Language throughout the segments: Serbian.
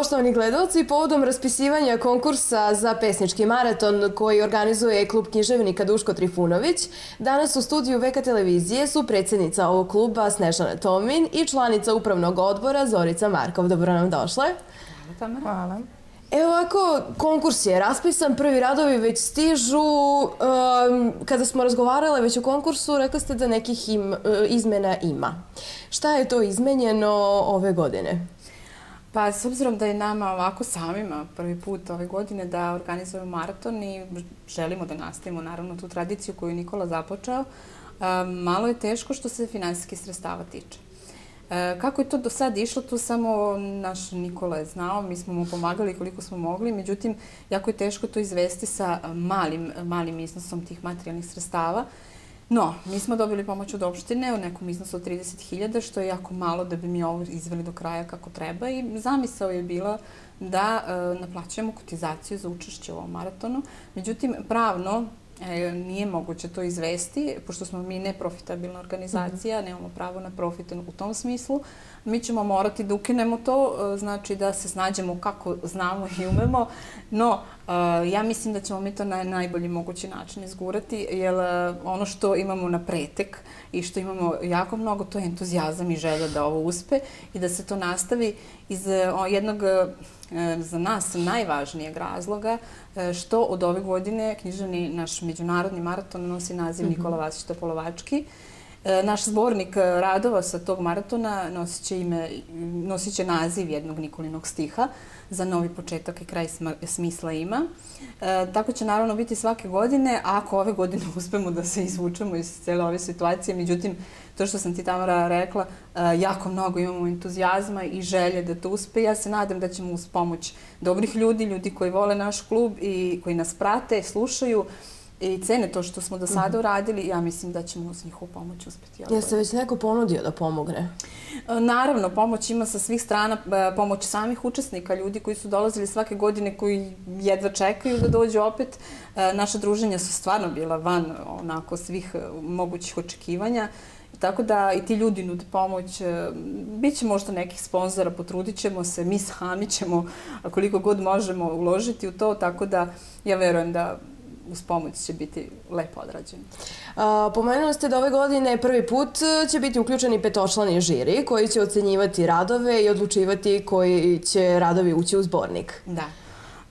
Poštovani gledalci, povodom raspisivanja konkursa za pesnički maraton koji organizuje klub književnika Duško Trifunović, danas u studiju Veka televizije su predsjednica ovog kluba Snežana Tomin i članica upravnog odbora Zorica Markov. Dobro nam došle. Hvala. Hvala. Evo ovako, konkurs je raspisan, prvi radovi već stižu. Um, kada smo razgovarale već o konkursu, rekli ste da nekih im, uh, izmena ima. Šta je to izmenjeno ove godine? Pa, s obzirom da je nama ovako samima prvi put ove godine da organizujemo maraton i želimo da nastavimo naravno tu tradiciju koju je Nikola započeo, malo je teško što se finansijskih sredstava tiče. Kako je to do sad išlo, tu samo naš Nikola je znao, mi smo mu pomagali koliko smo mogli, međutim, jako je teško to izvesti sa malim, malim iznosom tih materijalnih sredstava. No, mi smo dobili pomoć od opštine u nekom iznosu od 30.000, što je jako malo da bi mi ovo izveli do kraja kako treba i zamisao je bila da e, naplaćujemo kotizaciju za učešće u ovom maratonu. Međutim, pravno e, nije moguće to izvesti, pošto smo mi neprofitabilna organizacija, mm -hmm. nemamo pravo na profit u tom smislu. Mi ćemo morati da ukinemo to, e, znači da se snađemo kako znamo i umemo, no e, ja mislim da ćemo mi to na najbolji mogući način izgurati, jer e, ono što imamo na pretek i što imamo jako mnogo, to je entuzijazam i želja da ovo uspe i da se to nastavi iz jednog za nas najvažnijeg razloga što od ove godine književni naš međunarodni maraton nosi naziv mhm. Nikola Vasić Topolovački. E, naš zbornik e, radova sa tog maratona nosit će, ime, nosit će naziv jednog Nikolinog stiha za novi početak i kraj smisla ima. E, tako će naravno biti svake godine, ako ove godine uspemo da se izvučemo iz cele ove situacije. Međutim, to što sam ti Tamara rekla, e, jako mnogo imamo entuzijazma i želje da to uspe. Ja se nadam da ćemo uz pomoć dobrih ljudi, ljudi koji vole naš klub i koji nas prate, slušaju, i cene to što smo do sada mhm. uradili, ja mislim da ćemo uz njihovu pomoć uspeti. Jeste već neko ponudio da pomogne? E, naravno, pomoć ima sa svih strana, e, pomoć samih učesnika, ljudi koji su dolazili svake godine, koji jedva čekaju da dođu opet. E, naša druženja su stvarno bila van onako svih mogućih očekivanja. Tako da i ti ljudi nude pomoć. Biće možda nekih sponzora, potrudit ćemo se, mi sami ćemo koliko god možemo uložiti u to, tako da ja verujem da uz pomoć će biti lepo odrađeno. A, pomenuli ste da ove godine prvi put će biti uključeni petočlani žiri koji će ocenjivati radove i odlučivati koji će radovi ući u zbornik. Da.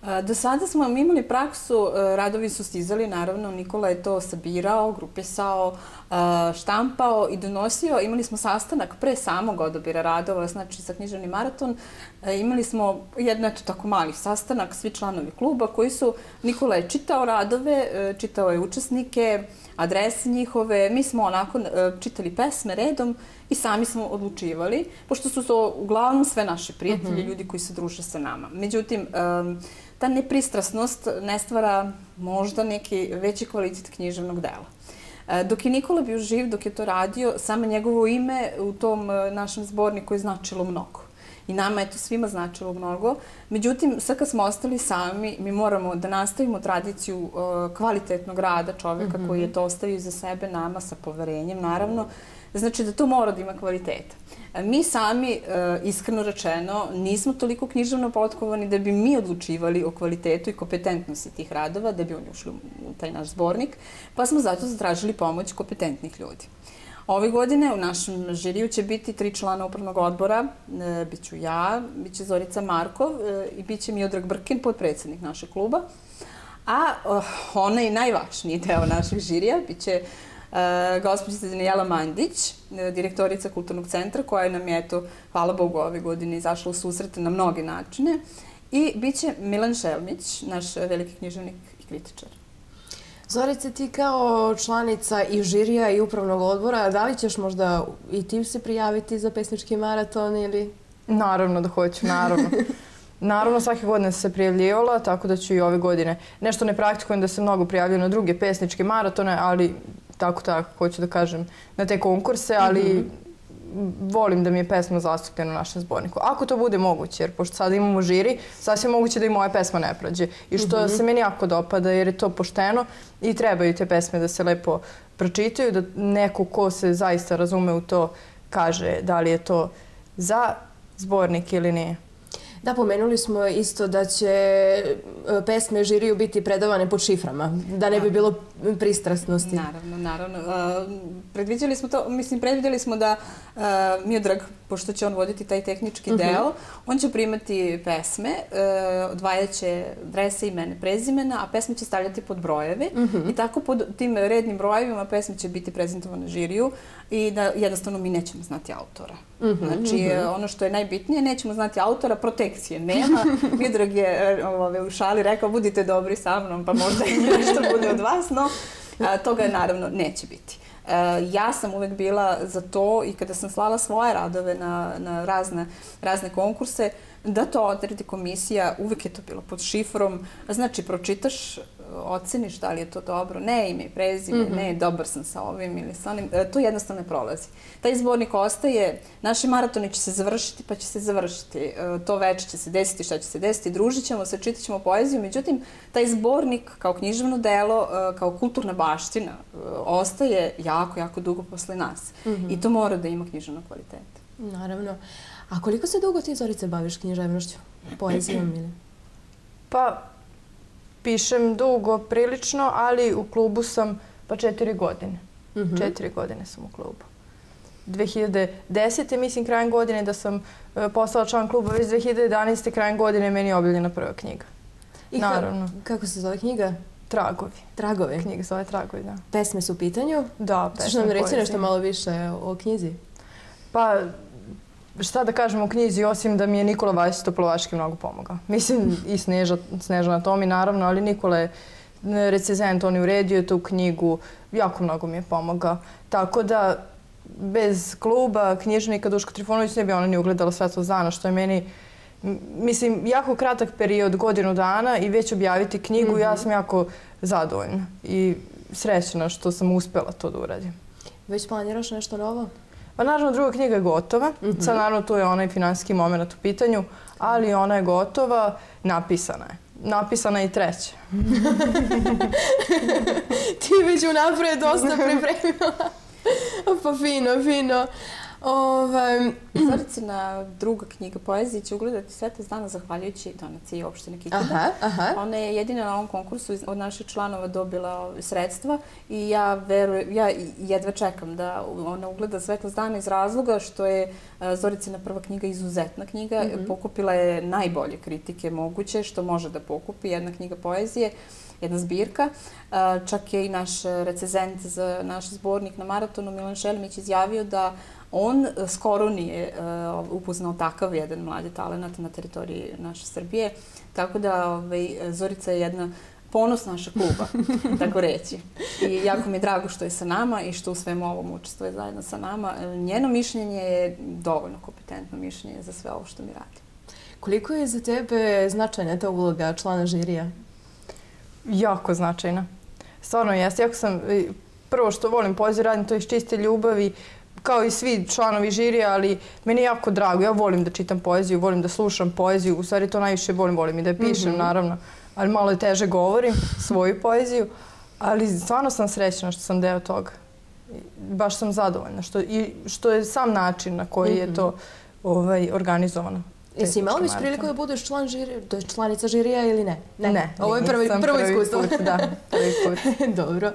Do sada smo imali praksu, e, radovi su stizali, naravno, Nikola je to sabirao, grupisao, e, štampao i donosio. Imali smo sastanak pre samog odobira radova, znači za književni maraton. E, imali smo jedno, eto, tako mali sastanak, svi članovi kluba koji su, Nikola je čitao radove, čitao je učesnike, adrese njihove, mi smo onako čitali pesme redom i sami smo odlučivali, pošto su to uglavnom sve naše prijatelje, mm -hmm. ljudi koji se druže sa nama. Međutim, um, ta nepristrasnost ne stvara možda neki veći kvalitet književnog dela. E, dok je Nikola bio živ, dok je to radio, samo njegovo ime u tom e, našem zborniku je značilo mnogo. I nama je to svima značilo mnogo. Međutim, sad kad smo ostali sami, mi moramo da nastavimo tradiciju uh, kvalitetnog rada čoveka mm -hmm. koji je to ostavio iza sebe nama sa poverenjem, naravno. Znači da to mora da ima kvaliteta. Mi sami, e, iskreno rečeno, nismo toliko književno potkovani da bi mi odlučivali o kvalitetu i kompetentnosti tih radova, da bi oni ušli u taj naš zbornik, pa smo zato zatražili pomoć kompetentnih ljudi. Ove godine u našem žiriju će biti tri člana upravnog odbora, e, biću ja, biće Zorica Markov e, i biće Miodrag Brkin, podpredsednik našeg kluba. A uh, onaj najvažniji deo našeg žirija biće Uh, gospođica Danijela Mandić, e, direktorica Kulturnog centra, koja nam je, eto, hvala Bogu, ove godine izašla u susrete na mnoge načine. I bit će Milan Šelmić, naš veliki književnik i kritičar. Zorice, ti kao članica i žirija i upravnog odbora, da li ćeš možda i ti se prijaviti za pesnički maraton ili... Naravno da hoću, naravno. Naravno, svake godine se prijavljivala, tako da ću i ove godine. Nešto ne praktikujem da se mnogo prijavljaju na druge pesničke maratone, ali tako tako, hoću da kažem, na te konkurse, ali mm -hmm. volim da mi je pesma zastupljena u našem zborniku. Ako to bude moguće, jer pošto sada imamo žiri, sasvim moguće da i moja pesma ne prođe. I što mm -hmm. se meni jako dopada, jer je to pošteno i trebaju te pesme da se lepo pročitaju, da neko ko se zaista razume u to kaže da li je to za zbornik ili nije. Da, pomenuli smo isto da će e, pesme žiriju biti predavane pod šiframa, da ne bi bilo pristrasnosti. Naravno, naravno. Uh, predviđali smo to, mislim, predvidjeli smo da uh, Miodrag, pošto će on voditi taj tehnički uh mhm. -huh. deo, on će primati pesme, odvajaće drese, imene, prezimena, a pesme će stavljati pod brojeve uh mhm. -huh. i tako pod tim rednim brojevima pesme će biti prezentovane žiriju i da jednostavno mi nećemo znati autora. Uh -huh, znači, uh -huh. ono što je najbitnije, nećemo znati autora, protekcije nema. Midrag je e, ove, u šali rekao, budite dobri sa mnom, pa možda i nešto bude od vas, no a, toga naravno neće biti. E, ja sam uvek bila za to i kada sam slala svoje radove na, na razne, razne konkurse, da to odredi komisija, uvek je to bilo pod šifrom, znači pročitaš oceniš da li je to dobro, ne ime i prezime, mm -hmm. ne dobar sam sa ovim ili sa onim, e, to jednostavno ne prolazi. Taj izbornik ostaje, naši maratoni će se završiti pa će se završiti, e, to veče će se desiti šta će se desiti, družit ćemo se, čitat ćemo poeziju, međutim, taj zbornik kao književno delo, e, kao kulturna baština, ostaje jako, jako dugo posle nas. Mm -hmm. I to mora da ima književno kvalitet. Naravno. A koliko se dugo ti, Zorice, baviš književnošću? Poezijom ili? Pa, pišem dugo, prilično, ali u klubu sam pa četiri godine. Mm -hmm. Četiri godine sam u klubu. 2010. mislim krajem godine da sam e, postala član kluba, već 2011. krajem godine meni je objavljena prva knjiga. I Naravno. Ka kako se zove knjiga? Tragovi. Tragovi? Knjiga zove Tragovi, da. Pesme su u pitanju? Da, pesme. Što nam reći nešto malo više o knjizi? Pa, šta da kažem u knjizi, osim da mi je Nikola Vasić Toplovački mnogo pomogao. Mislim, i Sneža, Snežana Tomi, naravno, ali Nikola je recezent, on je uredio tu knjigu, jako mnogo mi je pomogao. Tako da, bez kluba knjižnika Duško Trifunović ne bi ona ni ugledala svetlo dana, što je meni mislim, jako kratak period, godinu dana i već objaviti knjigu, mm -hmm. ja sam jako zadovoljna i srećna što sam uspela to da uradim. Već planiraš nešto novo? Pa naravno druga knjiga je gotova. Mm -hmm. Sad naravno tu je onaj finansijski moment u pitanju, ali ona je gotova, napisana je. Napisana je i treća. Ti već unapred dosta pripremila. pa fino, fino. Ovaj... Zoricina druga knjiga poezije će ugledati Sveta dana zahvaljujući donaciji opštine Kikida. Aha, aha. Ona je jedina na ovom konkursu od naših članova dobila sredstva i ja verujem, ja jedva čekam da ona ugleda Svetla dana iz razloga što je Zoricina prva knjiga izuzetna knjiga. Mm -hmm. Pokupila je najbolje kritike moguće što može da pokupi jedna knjiga poezije jedna zbirka. Čak je i naš recezent za naš zbornik na maratonu Milan Šelimić izjavio da on e, skoro nije uh, upoznao takav jedan mladi talent na teritoriji naše Srbije. Tako da ovaj, Zorica je jedna ponos naša kluba, tako reći. I jako mi je drago što je sa nama i što u svemu ovom učestvuje zajedno sa nama. E, njeno mišljenje je dovoljno kompetentno mišljenje za sve ovo što mi radi. Koliko je za tebe značajna ta uloga člana žirija? Jako značajna. Stvarno jeste. Jako sam, prvo što volim poeziju, radim to iz čiste ljubavi, kao i svi članovi žirija, ali meni je jako drago. Ja volim da čitam poeziju, volim da slušam poeziju. U stvari to najviše volim, volim i da je pišem, mm -hmm. naravno. Ali malo je teže govorim svoju poeziju. Ali stvarno sam srećna što sam deo toga. Baš sam zadovoljna. Što, I što je sam način na koji mm -hmm. je to ovaj, organizovano. Jesi imala već priliku da budeš član žirija, to je članica žirija ili ne? Ne. ne Ovo je prvi, prvo iskustvo. Put, da, prvi put. Dobro.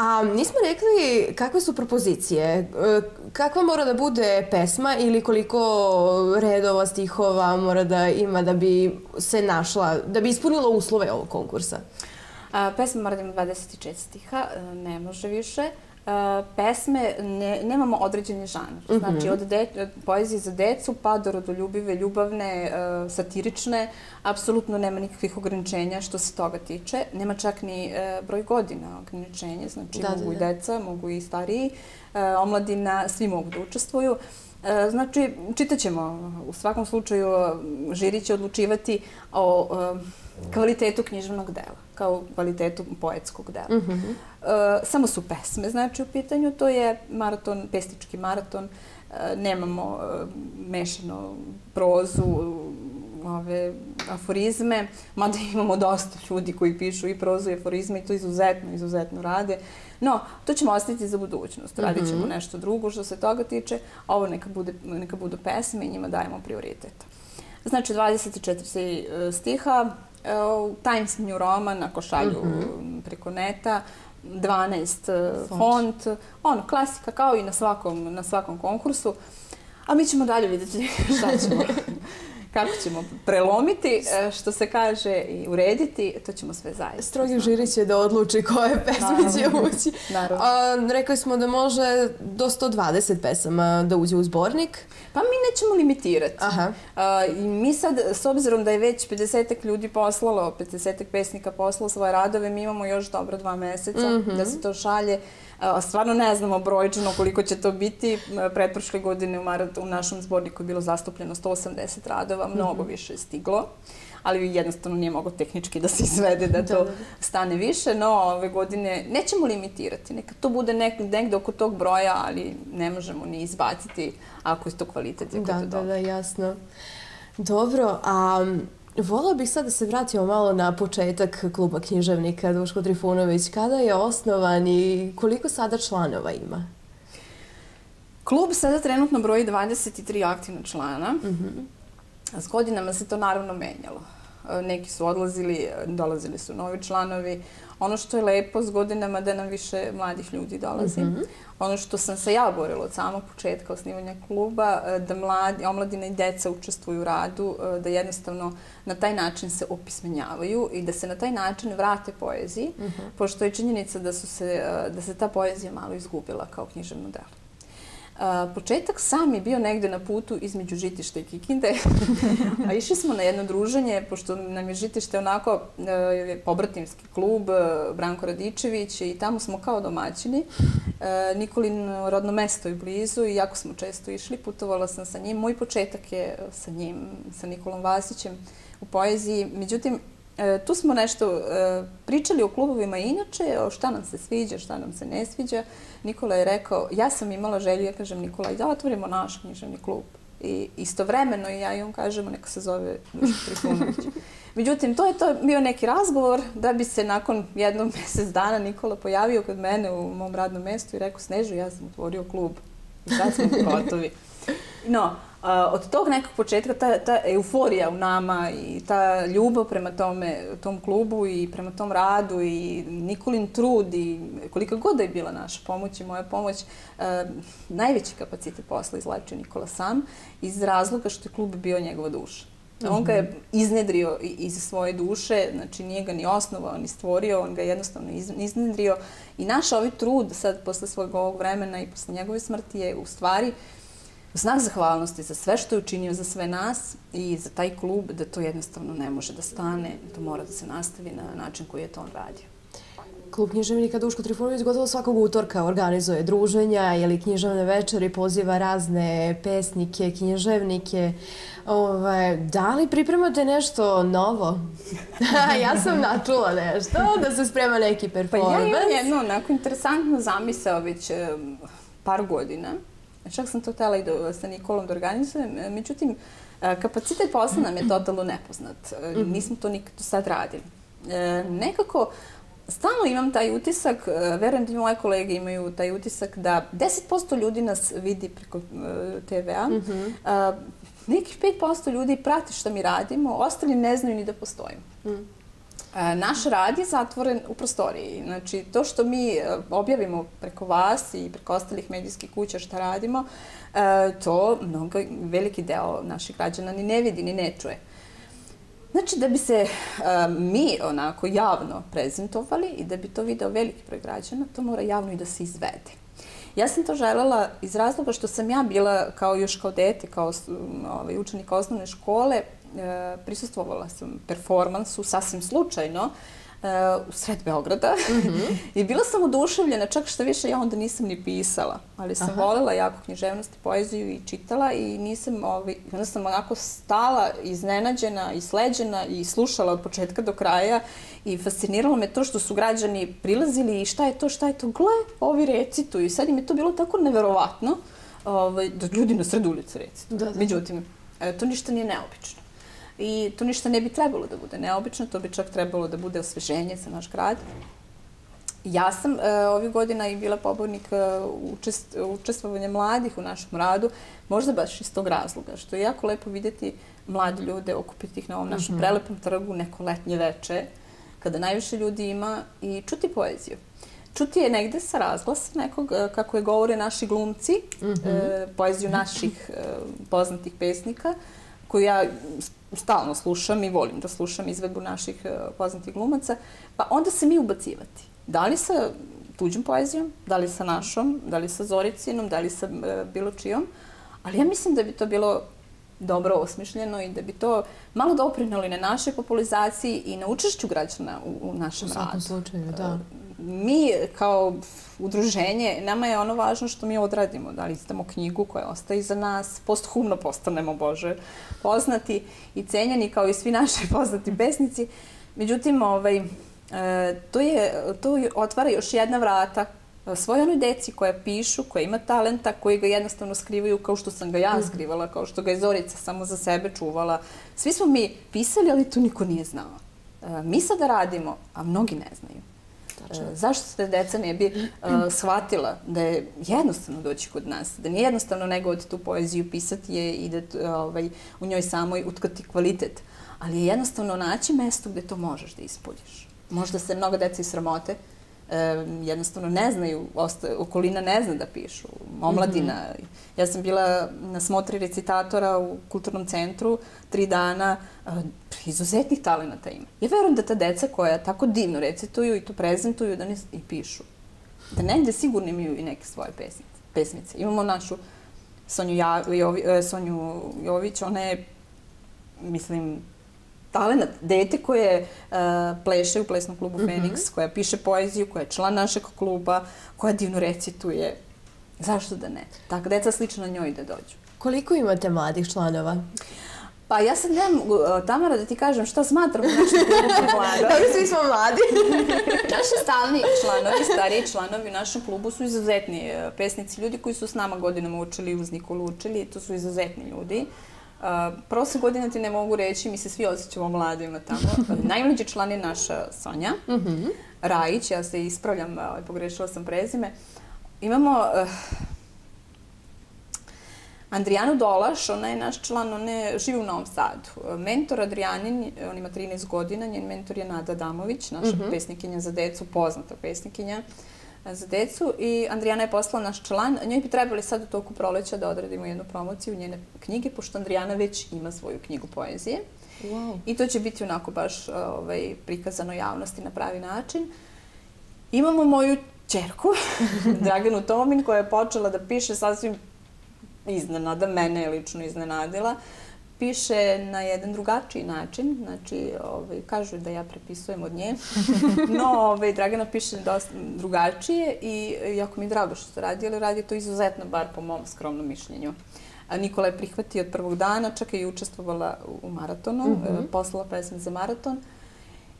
A nismo rekli kakve su propozicije, e, kakva mora da bude pesma ili koliko redova, stihova mora da ima da bi se našla, da bi ispunila uslove ovog konkursa? A, pesma mora da ima 24 stiha, e, ne može više. Pesme ne, nemamo određeni žanr. Mm -hmm. Znači, od, de, od poezije za decu pa do rodoljubive, ljubavne, uh, satirične, apsolutno nema nikakvih ograničenja što se toga tiče. Nema čak ni uh, broj godina ograničenja, znači da, mogu da, da. i deca, mogu i stariji, uh, omladina, svi mogu da učestvuju. Uh, znači, ćemo, u svakom slučaju žiri će odlučivati o uh, kvalitetu književnog dela, kao kvalitetu poetskog dela. Mm -hmm. e, samo su pesme, znači, u pitanju. To je maraton, pesnički maraton. E, nemamo e, mešano prozu, ove aforizme, mada imamo dosta ljudi koji pišu i prozu i aforizme i to izuzetno, izuzetno rade. No, to ćemo ostaviti za budućnost. Radit ćemo mm -hmm. nešto drugo što se toga tiče, ovo neka, bude, neka budu pesme i njima dajemo prioriteta. Znači 24 stiha, Times New Roman ako šalju mm -hmm. preko neta, 12 font. font, ono, klasika kao i na svakom, na svakom konkursu. A mi ćemo dalje vidjeti šta ćemo kako ćemo prelomiti, e, što se kaže, i urediti, to ćemo sve zajedno. Strogi žiri će da odluči koje pesme će ući. Naravno. A, rekli smo da može do 120 pesama da uđe u zbornik. Pa mi nećemo limitirati. Aha. A, I mi sad, s obzirom da je već 50 ljudi poslalo, 50 pesnika poslalo svoje radove, mi imamo još dobro dva meseca mm -hmm. da se to šalje. Stvarno ne znamo brojčano koliko će to biti. Pretprošle godine u, marat, u našem zborniku je bilo zastupljeno 180 radova, mnogo mm -hmm. više je stiglo ali jednostavno nije mogo tehnički da se izvede da to da, da. stane više, no ove godine nećemo limitirati, neka to bude nek, negde oko tog broja, ali ne možemo ni izbaciti ako je to kvalitet. Da, to da, da, jasno. Dobro, a Volao bih sad da se vratimo malo na početak kluba književnika Duško Trifunović. Kada je osnovan i koliko sada članova ima? Klub sada trenutno broji 23 aktivna člana. Mm -hmm. S godinama se to naravno menjalo. Neki su odlazili, dolazili su novi članovi. Ono što je lepo s godinama da nam više mladih ljudi dolazi. Mm -hmm. Ono što sam se ja borila od samog početka osnivanja kluba, e, da mladi, omladina i deca učestvuju u radu, e, da jednostavno na taj način se opismenjavaju i da se na taj način vrate poeziji, mm -hmm. pošto je činjenica da, su se, e, da se ta poezija malo izgubila kao književno delo. A, početak sam je bio negde na putu između Žitišta i Kikinde, a išli smo na jedno druženje, pošto nam je Žitište onako e, pobratimski klub, e, Branko Radičević i tamo smo kao domaćini. E, Nikolin rodno mesto je blizu i jako smo često išli, putovala sam sa njim. Moj početak je sa njim, sa Nikolom Vasićem u poeziji. Međutim, E, tu smo nešto e, pričali o klubovima inače, o šta nam se sviđa, šta nam se ne sviđa. Nikola je rekao, ja sam imala želju, ja kažem Nikola, da otvorimo naš književni klub. I istovremeno i ja i on kažemo, neka se zove Duško Trifunović. Međutim, to je to bio neki razgovor da bi se nakon jednog mesec dana Nikola pojavio kod mene u mom radnom mestu i rekao, Snežu, ja sam otvorio klub. I sad smo gotovi. No, od tog nekog početka ta, ta euforija u nama i ta ljubav prema tome, tom klubu i prema tom radu i Nikolin trud i kolika god da je bila naša pomoć i moja pomoć, uh, najveći kapacitet posla izlačio Nikola sam iz razloga što je klub bio njegova duša. On ga je mhm. iznedrio iz svoje duše, znači nije ga ni osnovao, ni stvorio, on ga je jednostavno iznedrio i naš ovaj trud sad posle svog ovog vremena i posle njegove smrti je u stvari uh, znak zahvalnosti za sve što je učinio za sve nas i za taj klub, da to jednostavno ne može da stane, to mora da se nastavi na način koji je to on radio. Klub književnika Duško Trifunović gotovo svakog utorka organizuje druženja ili književne večeri, poziva razne pesnike, književnike. Ove, ovaj, da li pripremate nešto novo? ja sam načula nešto, da se sprema neki performans. Pa ja imam jednu onako interesantnu zamisao već par godina Čak sam to htela i da, sa Nikolom da organizujem. E, međutim, e, kapacitet posla nam je totalno nepoznat. E, mhm. Nismo to nikad do sad radili. Nekako, stalno imam taj utisak, verujem da moje kolege imaju taj utisak da 10% ljudi nas vidi preko TV-a, mm -hmm. nekih 5% ljudi prati šta mi radimo, ostali ne znaju ni da postojimo. Mm. E, naš rad je zatvoren u prostoriji. Znači, to što mi e, objavimo preko vas i preko ostalih medijskih kuća šta radimo, e, to mnogo, veliki deo naših građana ni ne vidi, ni ne čuje. Znači, da bi se mi onako javno prezentovali i da bi to video veliki broj građana, to mora javno i da se izvede. Ja sam to želela iz razloga što sam ja bila kao još kao dete, kao ovaj, učenik osnovne škole, prisustvovala sam performansu sasvim slučajno e, u sred Beograda mm -hmm. i bila sam oduševljena, čak što više ja onda nisam ni pisala, ali sam Aha. volela jako književnost i poeziju i čitala i nisam, ovaj, onda sam onako stala iznenađena i sleđena i slušala od početka do kraja i fasciniralo me to što su građani prilazili i šta je to, šta je to, gle, ovi recituju i sad im je to bilo tako neverovatno ovaj, da ljudi na sred ulice recituju. Da, da. Međutim, e, to ništa nije neobično. I to ništa ne bi trebalo da bude neobično, to bi čak trebalo da bude osveženje za naš grad. Ja sam uh, ovih godina i bila pobornik uh, učest, učestvovanja mladih u našem radu, možda baš iz tog razloga, što je jako lepo videti mlade ljude, okupiti ih na ovom našem mm -hmm. prelepom trgu neko letnje veče, kada najviše ljudi ima i čuti poeziju. Čuti je negde sa razglasa nekog, kako je govore naši glumci, mm -hmm. e, poeziju naših e, poznatih pesnika, koju ja stalno slušam i volim da slušam izvedbu naših e, poznatih glumaca, pa onda se mi ubacivati. Da li sa tuđom poezijom, da li sa našom, da li sa Zoricinom, da li sa e, bilo čijom, ali ja mislim da bi to bilo dobro osmišljeno i da bi to malo doprinali na našoj populizaciji i na učešću građana u, u našem radu. U svakom slučaju, da. E, mi kao udruženje, nama je ono važno što mi odradimo, da li izdamo knjigu koja ostaje iza nas, posthumno postanemo, Bože, poznati i cenjeni kao i svi naši poznati pesnici. Međutim, ovaj, e, to, je, to otvara još jedna vrata svoje onoj deci koja pišu, koja ima talenta, koji ga jednostavno skrivaju kao što sam ga ja mhm. skrivala, kao što ga je Zorica samo za sebe čuvala. Svi smo mi pisali, ali to niko nije znao. E, mi sada radimo, a mnogi ne znaju. E, zašto se deca ne bi uh, shvatila da je jednostavno doći kod nas, da nije jednostavno negovati tu poeziju, pisati je i da ovaj, u njoj samoj utkati kvalitet, ali je jednostavno naći mesto gde to možeš da ispoljiš. Možda se mnoga deca i sramote, e, jednostavno ne znaju, osta, okolina ne zna da pišu, omladina. Mm -hmm. Ja sam bila na smotri recitatora u kulturnom centru tri dana, e, izuzetnih talenata ima. Ja verujem da ta deca koja tako divno recituju i to prezentuju da ne, i pišu, da negde sigurno imaju i neke svoje pesmice. pesmice. Imamo našu Sonju, ja, Jovi, e, Sonju Jović, ona je, mislim, talenat, dete koje uh, pleše u plesnom klubu mm -hmm. Fenix, koja piše poeziju, koja je član našeg kluba, koja divno recituje. Zašto da ne? Tako, deca slično njoj da dođu. Koliko imate mladih članova? Pa ja sad nemam, uh, Tamara, da ti kažem šta smatram u našem klubu mlada. Dobro, svi smo mladi. Naši stalni članovi, stariji članovi u našem klubu su izuzetni uh, pesnici, ljudi koji su s nama godinama učili uz Nikolu učili, to su izuzetni ljudi. Uh, prošle godine ti ne mogu reći, mi se svi osjećamo mladima tamo. Najmlađi član je naša Sonja mm -hmm. Rajić, ja se ispravljam, uh, pogrešila sam prezime. Imamo uh, Andrijanu Dolaš, ona je naš član, ona je, živi u Novom Sadu. Mentor Adrijanin, on ima 13 godina, njen mentor je Nada Damović, naša mm -hmm. pesnikinja za decu, poznata pesnikinja za decu i Andrijana je poslala naš član. Njoj bi trebali sad u toku proleća da odradimo jednu promociju njene knjige, pošto Andrijana već ima svoju knjigu poezije. Wow. I to će biti onako baš ovaj, prikazano javnosti na pravi način. Imamo moju čerku, Draganu Tomin, koja je počela da piše sasvim iznenada, mene je lično iznenadila. Piše na jedan drugačiji način, znači ovaj, kažu da ja prepisujem od nje, no ovaj, Dragana piše dosta drugačije i jako mi je drago što se radi, ali radi to izuzetno, bar po mom skromnom mišljenju. A Nikola je prihvatio od prvog dana, čak i učestvovala u maratonu, mm -hmm. poslala pesme za maraton.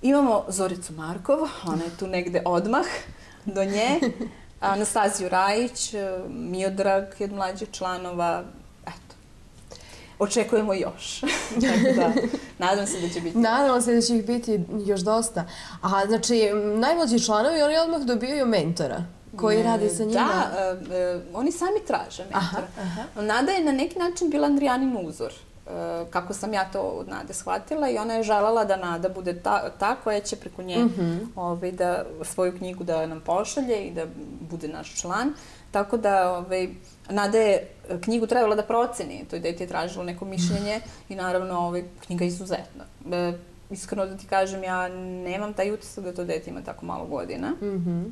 Imamo Zoricu Markov, ona je tu negde odmah do nje. Anastaziju Rajić, e, Miodrag, jedan mlađih članova. Očekujemo još. Tako da, nadam se da će biti. Nadam se da će ih biti još dosta. A, znači, najmlađi članovi, oni odmah dobijaju mentora koji radi sa njima? Da, uh, uh, oni sami traže mentora. Aha, aha. Nada je na neki način bila Andrijanin uzor. Eh, kako sam ja to od Nade shvatila i ona je želala da Nada bude ta, ta koja će preko nje mm -hmm. ovaj, da, svoju knjigu da nam pošalje i da bude naš član. Tako da ovaj, Nada je knjigu trebala da proceni, to je dete je tražilo neko mišljenje i naravno ovaj, knjiga je izuzetna. E, iskreno da ti kažem, ja nemam taj utisak da to dete ima tako malo godina, mm -hmm.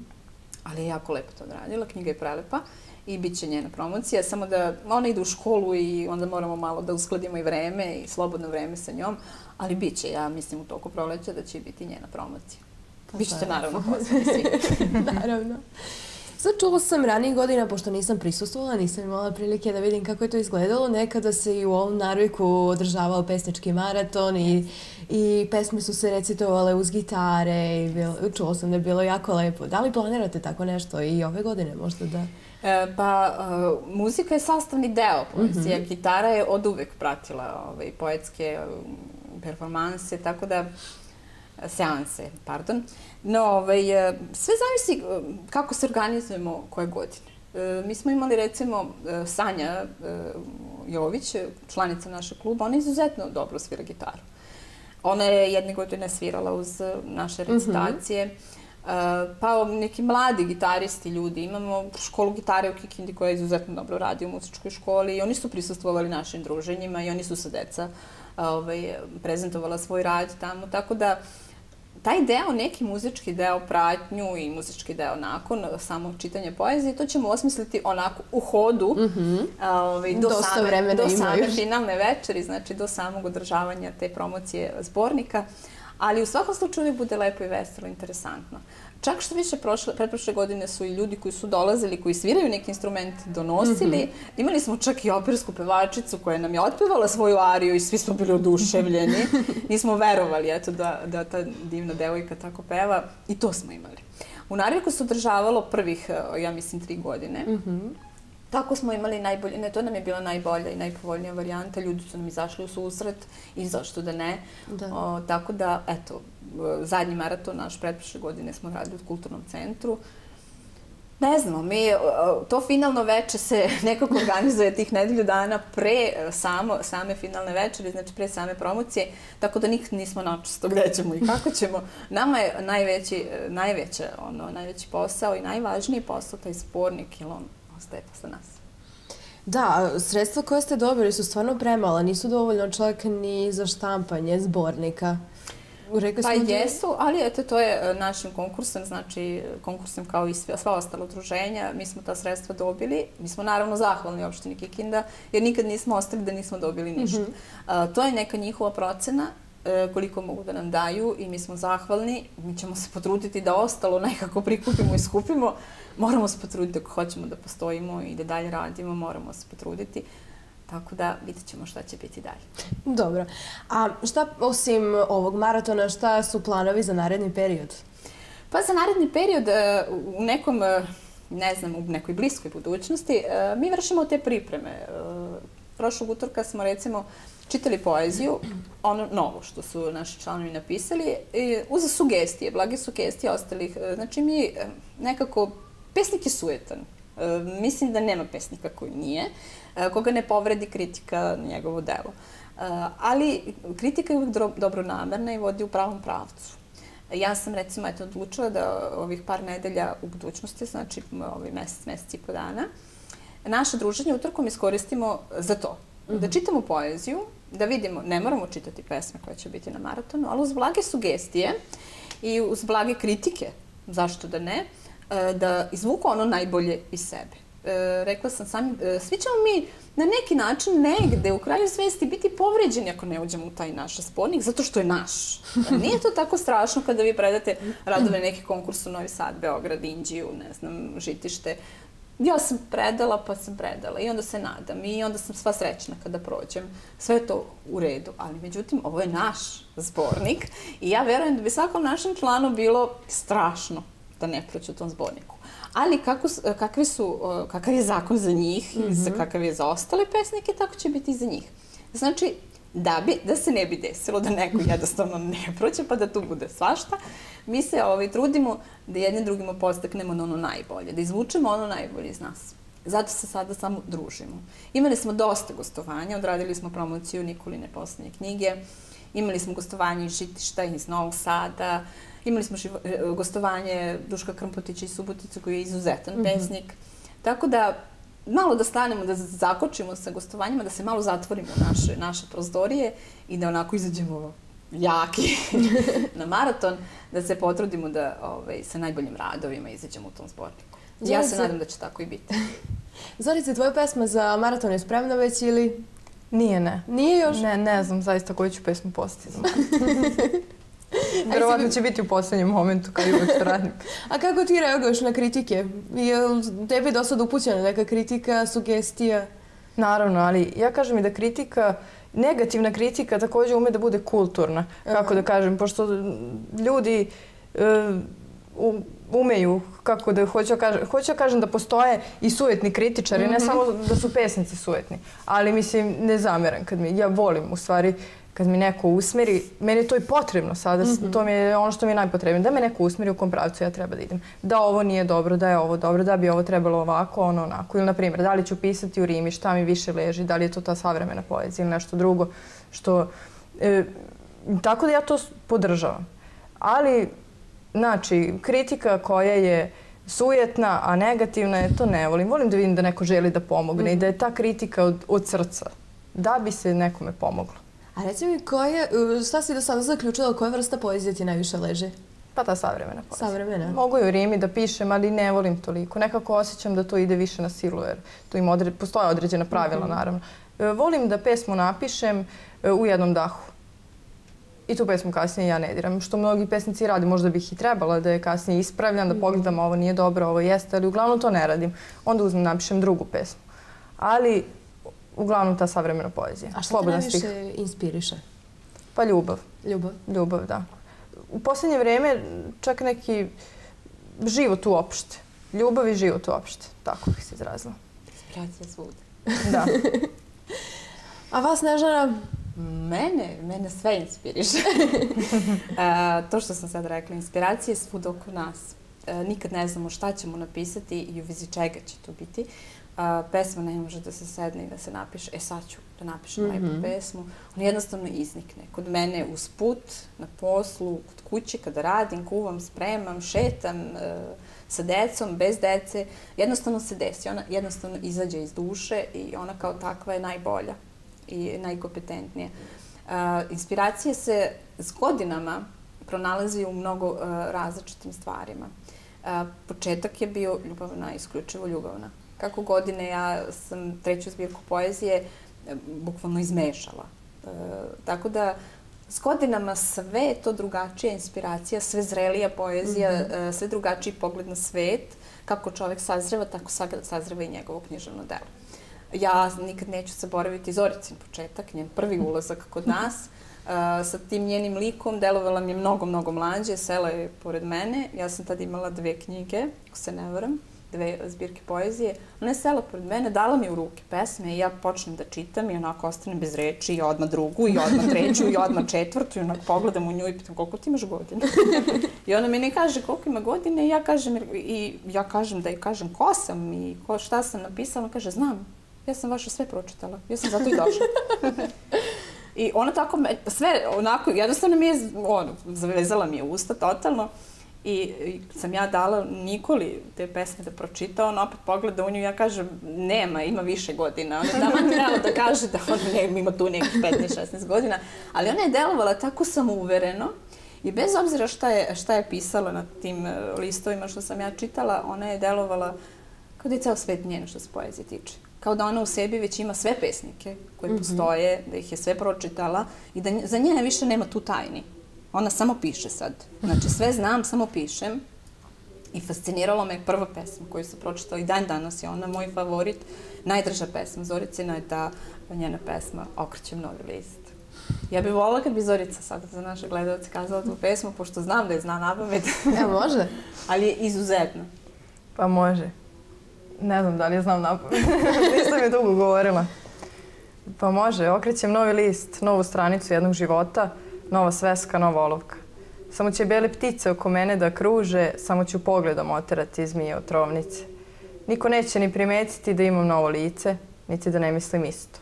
ali je jako lepo to odradila, knjiga je prelepa. I bit će njena promocija, samo da ona ide u školu i onda moramo malo da uskladimo i vreme i slobodno vreme sa njom, ali bit će, ja mislim, u toku proleća da će biti njena promocija. Pa Bićete naravno pozvani svi. naravno. Sad čula sam ranijih godina, pošto nisam prisustvovala, nisam imala prilike da vidim kako je to izgledalo, nekada se i u ovom Narviku održavao pesnički maraton i, i pesme su se recitovale uz gitare i bilo, čula sam da je bilo jako lepo. Da li planirate tako nešto i ove godine možda da... E, pa, uh, muzika je sastavni deo poezije. Mm -hmm. Gitara je od uvek pratila ovaj, poetske um, performanse, tako da seanse, pardon. No, ovaj, e, sve zavisi e, kako se organizujemo koje godine. E, mi smo imali recimo Sanja Jović, članica našeg kluba, ona izuzetno dobro svira gitaru. Ona je jedne godine svirala uz naše mhm. recitacije. Mm -hmm. pa neki mladi gitaristi ljudi, imamo školu gitare u Kikindi koja izuzetno dobro radi u muzičkoj školi i oni su prisustvovali našim druženjima i oni su sa deca ovaj, prezentovala svoj rad tamo, tako da uh, taj deo, neki muzički deo, pratnju i muzički deo nakon samo čitanje poezije, to ćemo osmisliti onako u hodu mm -hmm. ovaj, do, Dosta same, do same finalne večeri, znači do samog održavanja te promocije zbornika. Ali u svakom slučaju bude lepo i veselo, interesantno. Čak što više, prošle, pretprošle godine su i ljudi koji su dolazili, koji sviraju neki instrument, donosili. Mm -hmm. Imali smo čak i opersku pevačicu koja nam je otpevala svoju ariju i svi smo bili oduševljeni. Nismo verovali eto, da, da ta divna devojka tako peva i to smo imali. U Narviku se održavalo prvih, ja mislim, tri godine. Mm -hmm. Tako smo imali najbolje, ne, to nam je bila najbolja i najpovoljnija varijanta, ljudi su nam izašli u susret i zašto da ne. Da. O, tako da, eto, zadnji maraton naš pretprošle godine smo radili u kulturnom centru. Ne znamo, mi, to finalno veče se nekako organizuje tih nedelju dana pre samo, same finalne večeri, znači pre same promocije, tako da nikad nismo načisto gde ćemo i kako ćemo. Nama je najveći, najveće, ono, najveći posao i najvažniji posao, taj spornik, jer on ostaje posle nas. Da, sredstva koje ste dobili su stvarno premala, nisu dovoljno čak ni za štampanje zbornika. Rekli pa da... jesu, ali eto, to je e, našim konkursom, znači konkursom kao i sve, sva ostala udruženja, mi smo ta sredstva dobili. Mi smo naravno zahvalni opštini Kikinda, jer nikad nismo ostali da nismo dobili ništa. Mm -hmm. to je neka njihova procena e, koliko mogu da nam daju i mi smo zahvalni. Mi ćemo se potruditi da ostalo nekako prikupimo i skupimo. Moramo se potruditi ako hoćemo da postojimo i da dalje radimo, moramo se potruditi. Tako da vidjet ćemo šta će biti dalje. Dobro. A šta osim ovog maratona, šta su planovi za naredni period? Pa za naredni period e, u nekom, e, ne znam, u nekoj bliskoj budućnosti, e, mi vršimo te pripreme. Prošlog utorka smo recimo čitali poeziju, ono novo što su naši članovi napisali, uz sugestije, blage sugestije ostalih. Znači mi nekako, pesnik je sujetan. Mislim da nema pesnika koji nije. E, koga ne povredi kritika na njegovo delo. E, ali kritika je uvijek dobro namerna i vodi u pravom pravcu. Ja sam recimo eto odlučila da ovih par nedelja u budućnosti, znači ovaj mesec, mesec i po dana, naše druženje utorkom iskoristimo za to. Mm -hmm. Da čitamo poeziju, da vidimo, ne moramo čitati pesme koje će biti na maratonu, ali uz blage sugestije i uz blage kritike, zašto da ne, e, da izvuku ono najbolje iz sebe. E, rekla sam sami, e, svi ćemo mi na neki način negde u kraju svesti biti povređeni ako ne uđemo u taj naš spornik, zato što je naš. Nije to tako strašno kada vi predate radove neki konkurs u Novi Sad, Beograd, Indiju, ne znam, Žitište. Ja sam predala, pa sam predala i onda se nadam i onda sam sva srećna kada prođem. Sve je to u redu, ali međutim, ovo je naš zbornik i ja verujem da bi svakom našem članu bilo strašno da ne prođe u tom zborniku ali kako, kakvi su, kakav je zakon za njih, mm -hmm. kakav je za ostale pesnike, tako će biti i za njih. Znači, da, bi, da se ne bi desilo da neko jednostavno ne prođe pa da tu bude svašta, mi se ovaj, trudimo da jednim drugima postaknemo na ono najbolje, da izvučemo ono najbolje iz nas. Zato se sada samo družimo. Imali smo dosta gostovanja, odradili smo promociju Nikoline poslednje knjige, imali smo gostovanje iz Žitišta, iz Novog Sada, Imali smo živo, e, gostovanje Duška Krmpotića iz Subotice koji je izuzetan mm -hmm. pesnik. Tako da malo da stanemo, da zakočimo sa gostovanjima, da se malo zatvorimo naše, naše prozorije i da onako izađemo jaki na maraton, da se potrudimo da ovaj, sa najboljim radovima izađemo u tom zborniku. Zorice, ja se nadam da će tako i biti. Zorice, tvoja pesma za maraton je spremna već ili... Nije, ne. Nije još? Ne, ne znam zaista koju ću pesmu postati za Verovatno će biti u poslednjem momentu kao i uvek što radim. A kako ti reaguješ na kritike? Je li tebi do sada upućena neka kritika, sugestija? Naravno, ali ja kažem i da kritika negativna kritika takođe ume da bude kulturna, kako da kažem, pošto ljudi uh, umeju, kako da hoću kažem, hoću da kažem da postoje i sujetni kritičari, mm -hmm. ne mhm. samo da su pesnici sujetni, ali mislim ne zameram kad mi, ja volim u stvari kad mi neko usmeri, meni je to i potrebno sada, mm -hmm. to mi je ono što mi je najpotrebnije, da me neko usmeri u kom pravcu ja treba da idem. Da ovo nije dobro, da je ovo dobro, da bi ovo trebalo ovako, ono onako. Ili, na primjer, da li ću pisati u rimi, šta mi više leži, da li je to ta savremena poezija ili nešto drugo, što... E, tako da ja to podržavam. Ali, znači, kritika koja je sujetna, a negativna je, to ne volim. Volim da vidim da neko želi da pomogne mm -hmm. i da je ta kritika od, od srca, da bi se nekome pomoglo. A reci mi, koje, šta si do sada zaključila, koja vrsta poezije ti najviše leži? Pa ta savremena poezija. Savremena? Mogu i u Rimi da pišem, ali ne volim toliko. Nekako osjećam da to ide više na silu, jer tu ima odre, postoje određena pravila, mm -hmm. naravno. E, volim da pesmu napišem e, u jednom dahu. I tu pesmu kasnije ja ne diram, što mnogi pesnici radi. Možda bih i trebala da je kasnije ispravljam, da mhm. pogledam ovo nije dobro, ovo jeste, ali uglavnom to ne radim. Onda uzmem, napišem drugu pesmu. Ali uglavnom ta savremena poezija. A što te najviše inspiriše? Pa ljubav. Ljubav? Ljubav, da. U poslednje vreme čak neki život uopšte. Ljubav i život uopšte. Tako bih se izrazila. Inspiracija svuda. Da. A vas, Nežana? Mene, mene sve inspiriše. to što sam sad rekla, inspiracija je svud oko nas. E, nikad ne znamo šta ćemo napisati i u vizi čega će to biti. A, pesma ne može da se sedne i da se napiše, e sad ću da napišem mm -hmm. lepu pesmu. On jednostavno iznikne. Kod mene uz put, na poslu, kod kuće, kada radim, kuvam, spremam, šetam, e, sa decom, bez dece, jednostavno se desi. Ona jednostavno izađe iz duše i ona kao takva je najbolja i najkompetentnija. Uh, inspiracije se s godinama pronalazi u mnogo uh, različitim stvarima. Uh, početak je bio ljubavna, isključivo ljubavna kako godine ja sam treću zbirku poezije e, bukvalno izmešala. E, tako da s godinama sve to drugačija inspiracija, sve zrelija poezija, mm -hmm. sve drugačiji pogled na svet, kako čovek sazreva, tako sazreva i njegovo književno delo. Ja nikad neću zaboraviti Zoricin početak, njen prvi ulazak kod nas, Uh, sa tim njenim likom delovala mi je mnogo, mnogo mlađe, sela je pored mene. Ja sam tad imala dve knjige, ako se ne varam dve zbirke poezije. Ona je sela pored mene, dala mi u ruke pesme i ja počnem da čitam i onako ostanem bez reči i odmah drugu i odmah treću i odmah četvrtu i onako pogledam u nju i pitam koliko ti imaš godina? I ona mi ne kaže koliko ima godine i ja kažem, i ja kažem da je kažem ko sam i ko, šta sam napisala. Ona kaže znam, ja sam vaše sve pročitala, ja sam zato i došla. I ona tako, me, sve onako, jednostavno mi je, ono, zavezala mi je usta totalno. I, sam ja dala Nikoli te pesme da pročita, on opet pogleda u nju i ja kažem, nema, ima više godina. Ona je tamo trebala da kaže da on ne, ima tu nekih 15-16 godina. Ali ona je delovala tako samouvereno i bez obzira šta je, šta je pisala na tim e, listovima što sam ja čitala, ona je delovala kao da je ceo svet njeno što se poezije tiče. Kao da ona u sebi već ima sve pesnike koje mm -hmm. postoje, da ih je sve pročitala i da za njene više nema tu tajni. Ona samo piše sad. Znači, sve znam, samo pišem. I fasciniralo me prva pesma koju sam pročitala i dan danas je ona moj favorit. Najdrža pesma Zoricina je ta njena pesma Okrećem novi list. Ja bih volila kad bi Zorica sad za naše gledalce kazala tu pesmu, pošto znam da je zna nabavet. Ja, može. Ali je izuzetno. Pa može. Ne znam da li je znam nabavet. Nisam je dugo govorila. Pa može, okrećem novi list, novu stranicu jednog života – nova sveska, nova olovka. Samo će bele ptice oko mene da kruže, samo ću pogledom oterati zmije otrovnice. Niko neće ni primetiti da imam novo lice, niti da ne mislim isto.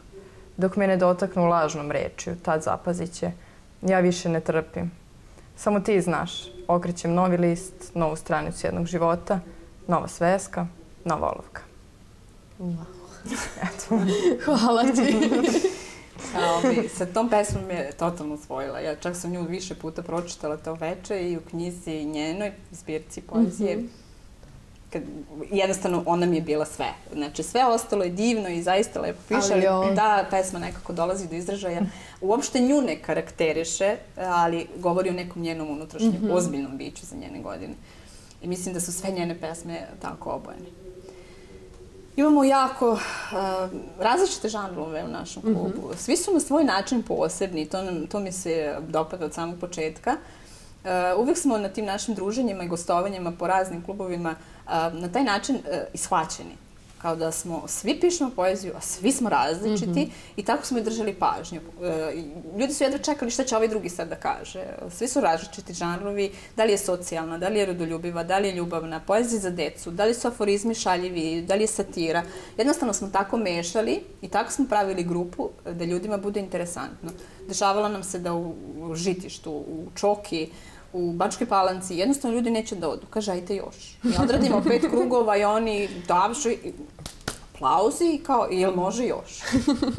Dok me ne dotaknu lažnom rečju, tad zapazit će. Ja više ne trpim. Samo ti znaš, okrećem novi list, novu stranicu jednog života, nova sveska, nova olovka. Wow. Eto. Hvala ti. A, ovi, sa tom pesmom je totalno usvojila. Ja čak sam nju više puta pročitala to veče i u knjizi njenoj zbirci poezije. Mm -hmm. Kad, jednostavno, ona mi je bila sve. Znači, sve ostalo je divno i zaista lepo piše, ali, ali ta pesma nekako dolazi do izražaja. Uopšte nju ne karakteriše, ali govori o nekom njenom unutrašnjem, mm -hmm. ozbiljnom biću za njene godine. I mislim da su sve njene pesme tako obojene. Imamo jako uh, različite žanrove u našem mhm. klubu. Mm -hmm. Svi su na svoj način posebni, to, nam, to mi se dopada od samog početka. Uh, uvek smo na tim našim druženjima i gostovanjima po raznim klubovima uh, na taj način uh, ishvaćeni kao da smo, svi pišemo poeziju, a svi smo različiti mm -hmm. i tako smo i držali pažnju. E, ljudi su jedva čekali šta će ovaj drugi sad da kaže. Svi su različiti žanrovi, da li je socijalna, da li je rodoljubiva, da li je ljubavna, poezija za decu, da li su aforizmi šaljivi, da li je satira. Jednostavno smo tako mešali i tako smo pravili grupu da ljudima bude interesantno. Dešavalo nam se da u, žitištu, u čoki, u Bačkoj Palanci, jednostavno ljudi neće da odu. Kaže, ajte još. Mi odradimo pet krugova i oni davšu i aplauzi i kao, jel može još?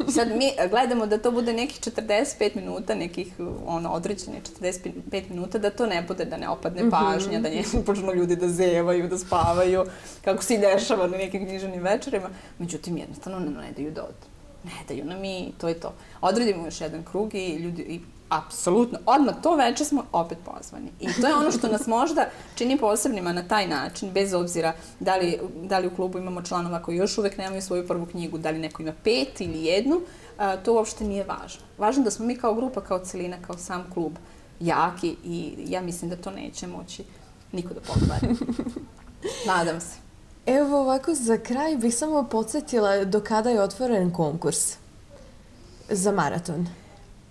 I sad mi gledamo da to bude nekih 45 minuta, nekih ono, određene 45 minuta, da to ne bude, da ne opadne mhm. pažnja, da ne počnu ljudi da zevaju, da spavaju, kako se i dešava na nekim knjiženim večerima. Međutim, jednostavno ne, daju da odu. Ne daju nam i to je to. Odradimo još jedan krug i ljudi, i apsolutno, odmah to veče smo opet pozvani. I to je ono što nas možda čini posebnima na taj način, bez obzira da li, da li u klubu imamo članova koji još uvek nemaju svoju prvu knjigu, da li neko ima pet ili jednu, a, to uopšte nije važno. Važno da smo mi kao grupa, kao celina, kao sam klub jaki i ja mislim da to neće moći niko da pokvari. Nadam se. Evo ovako, za kraj bih samo podsjetila do kada je otvoren konkurs za maraton.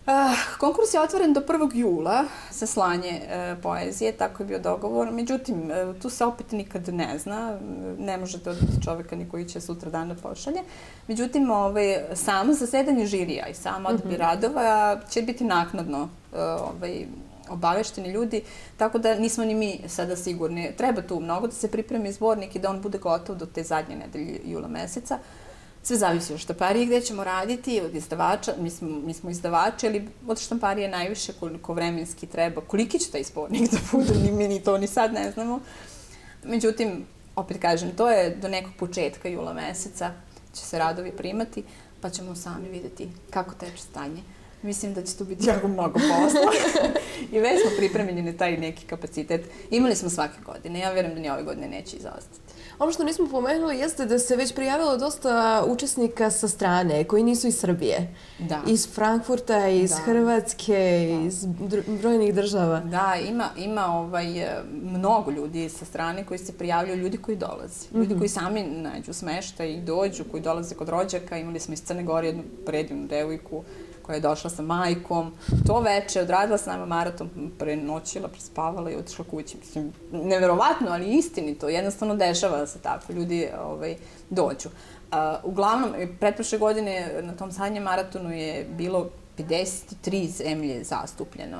Uh, konkurs je otvoren do 1. jula za slanje uh, poezije, tako je bio dogovor. Međutim, uh, tu se opet nikad ne zna, ne možete odbiti čoveka ni koji će sutra dan da pošalje. Međutim, ovaj, samo zasedanje žirija i sam odbir mm -hmm. radova će biti naknadno ovaj, obavešteni ljudi, tako da nismo ni mi sada sigurni. Treba tu mnogo da se pripremi zbornik i da on bude gotov do te zadnje nedelje jula meseca. Uh, Sve zavisi od štamparije gde ćemo raditi, od izdavača, mi smo, mi smo izdavači, ali od štamparije najviše koliko vremenski treba, koliki će taj spornik da bude, ni mi ni to ni sad ne znamo. Međutim, opet kažem, to je do nekog početka jula meseca će se radovi primati, pa ćemo sami videti kako teče stanje. Mislim da će tu biti jako mnogo posla. I već smo pripremljeni na taj neki kapacitet. Imali smo svake godine. Ja verujem da ni ove godine neće izostati. Ono što nismo pomenuli jeste da se već prijavilo dosta učesnika sa strane koji nisu iz Srbije. Da. Iz Frankfurta, iz da. Hrvatske, da. iz brojnih država. Da, ima, ima ovaj, e, mnogo ljudi sa strane koji se prijavljaju, ljudi koji dolaze. Ljudi mm -hmm. koji sami nađu smešta i dođu, koji dolaze kod rođaka. Imali smo iz Crne Gore jednu predivnu devojku koja je došla sa majkom. To veče odradila s nama maraton, prenoćila, prespavala i otišla kući. Mislim, neverovatno, ali istinito. Jednostavno dešava da se tako ljudi ovaj, dođu. Uh, uglavnom, pretprošle godine na tom sadnjem maratonu je bilo 53 zemlje zastupljeno.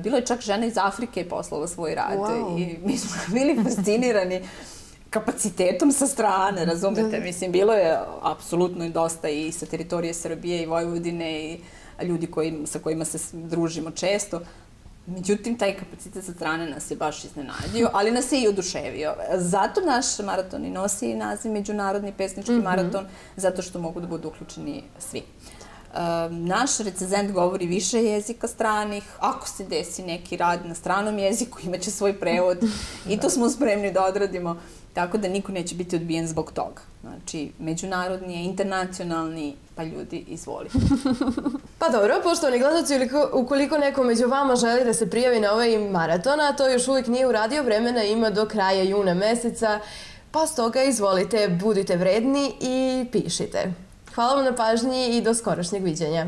Bilo je čak žena iz Afrike poslala svoj rad wow. i mi smo bili fascinirani kapacitetom sa strane, razumete? Da. Mislim, bilo je apsolutno dosta i sa teritorije Srbije i Vojvodine i ljudi koji, sa kojima se družimo često. Međutim, taj kapacitet sa strane nas je baš iznenadio, ali nas je i oduševio. Zato naš maraton i nosi naziv Međunarodni pesnički mm -hmm. maraton, zato što mogu da budu uključeni svi. Naš recezent govori više jezika stranih, ako se desi neki rad na stranom jeziku, imaće svoj prevod i to smo spremni da odradimo. Tako da niko neće biti odbijen zbog toga. Znači, međunarodni je, internacionalni, pa ljudi, izvoli. pa dobro, poštovani gledalci, ukoliko neko među vama želi da se prijavi na ovaj maraton, a to još uvijek nije uradio, vremena ima do kraja juna meseca, pa stoga izvolite, budite vredni i pišite. Hvala vam na pažnji i do skorašnjeg viđenja.